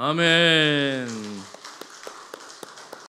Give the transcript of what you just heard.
아멘.